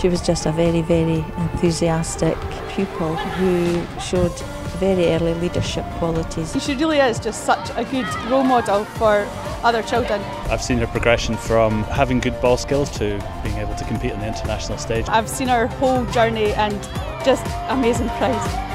She was just a very, very enthusiastic pupil who showed very early leadership qualities. She really is just such a good role model for other children. I've seen her progression from having good ball skills to being able to compete on the international stage. I've seen her whole journey and just amazing prize.